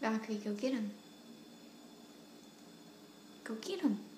Valkyrie, go get him. Go get him.